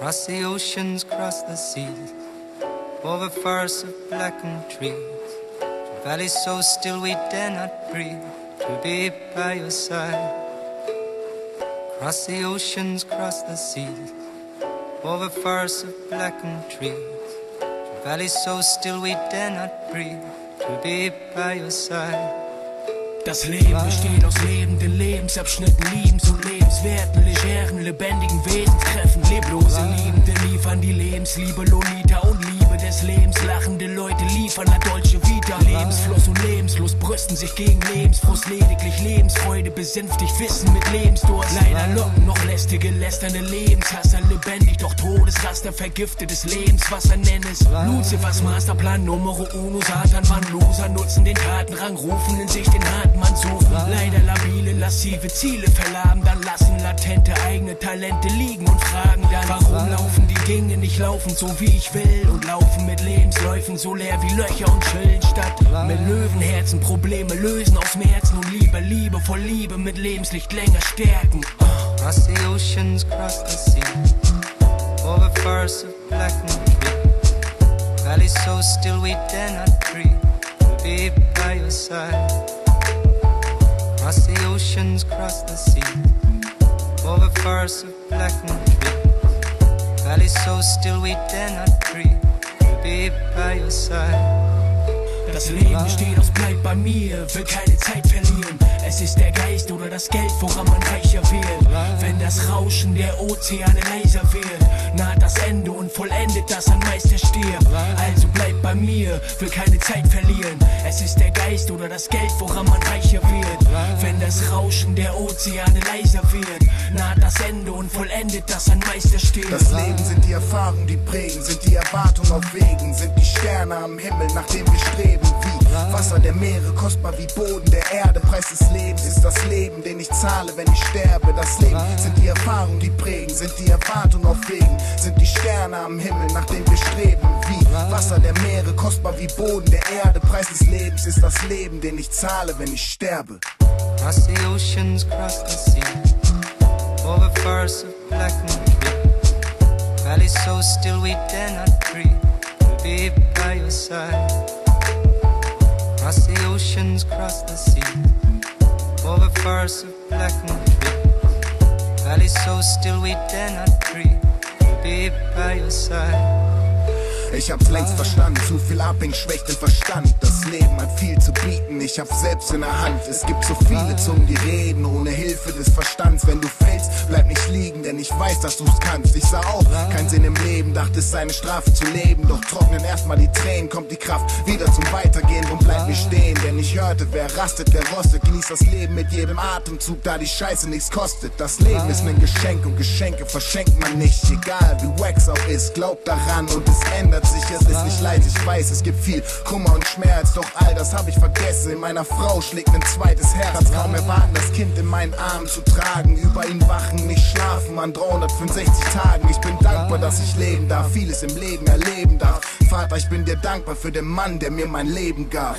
Cross the oceans, cross the seas, over forests of blackened trees, to valleys so still we dare not breathe, to be by your side. Cross the oceans, cross the seas, over forests of blackened trees, to valleys so still we dare not breathe, to be by your side. Das Leben besteht aus lebenden Lebensabschnitten, Liebens- und Lebenswerten, legeren, lebendigen Wesenskräften, Lebensliebe, Lolita und Liebe des Lebens, lachende Leute liefern la Dolce Vita, Lebensfluss und Lebenslust brüsten sich gegen Lebensfrust, lediglich Lebensfreude besänftigt Wissen mit Lebensdurst, leider locken noch lästige, lästernde Lebenshasser, lebendig, doch Todesraster, vergiftetes Lebenswasser, nenn es Luzifers Masterplan, Numero Uno, Satan, Mann, Loser, nutzen den Tatenrang, rufen in sich den harten Mann suchen, leider labile, lassive Ziele verlaben, dann lassen latente eigene Talente liegen und fragen dann, warum laufen die Dinge nicht laufen so wie ich will und laufen mit Lebensläufen so leer wie Löcher und chillen statt mit Löwenherzen Probleme lösen aus Märzen und Liebe, Liebe vor Liebe mit Lebenslicht länger stärken. Cross the oceans, cross the seas, over forests of blackened trees, valleys so still we dare not breathe, to be by your side. Cross the oceans, cross the seas, over forests of blackened trees, valleys so still we dare not breathe, to be by your side. Das Leben besteht aus bleib bei mir, will keine Zeit verlieren. Es ist der Geist oder das Geld, woran man reicher wird. Wenn das Rauschen der Ozeane leiser wird, naht das Ende und vollendet das ein Meister stirbt. Also bleib bei mir, will keine Zeit verlieren. Es ist der Geist oder das Geld, woran man reicher wird. Wenn das Rauschen der Ozeane leiser wird, naht das Ende und vollendet das ein Meister stirbt. Das Leben sind die Erfahrungen, die prägen, sind die Erwartungen auf Wegen, sind die Sterne am Himmel, nach dem wir streben, wie Wasser der Meere, kostbar wie Boden der Erde. Preis des Lebens ist das Leben, den ich zahle, wenn ich sterbe. Das Leben sind die Erfahrungen, die prägen, sind die Erwartungen auf Wegen, sind die Sterne am Himmel, nach dem wir streben, wie Wasser der Meere, kostbar wie Boden der Erde. Preis des Lebens ist das Leben, den ich zahle, wenn ich sterbe. Cross the oceans, cross the seas, over forests of blackened trees, valleys so still we dare not breathe, to be by your side. Oceans, cross the seas, over forests of blackened trees, valleys so still we dare not breathe, to be by your side. Ich hab's längst verstanden, zu viel Abhäng schwächt den Verstand. Das Leben hat viel zu bieten, ich hab's selbst in der Hand. Es gibt so viele Zungen, die reden, ohne Hilfe des Verstands. Wenn du fällst, bleib nicht liegen, denn ich weiß, dass du's kannst. Ich sah auch keinen Sinn im Leben, dachte es sei eine Strafe zu leben. Doch trocknen erstmal die Tränen, kommt die Kraft wieder zum Weitergehen und bleib mir stehen. Denn ich hörte, wer rastet, der rostet. Genießt das Leben mit jedem Atemzug, da die Scheiße nichts kostet. Das Leben ist ein Geschenk und Geschenke verschenkt man nicht. Egal wie wax auch ist, glaub daran und es ändert sich. Es ist nicht leicht, ich weiß, es gibt viel Kummer und Schmerz. Doch all das hab ich vergessen. In meiner Frau schlägt ein zweites Herz. Kaum erwarten, das Kind in meinen Armen zu tragen. Über ihn wachen, nicht schlafen an 365 Tagen. Ich bin dankbar, dass ich leben darf, vieles im Leben erleben darf. Vater, ich bin dir dankbar für den Mann, der mir mein Leben gab.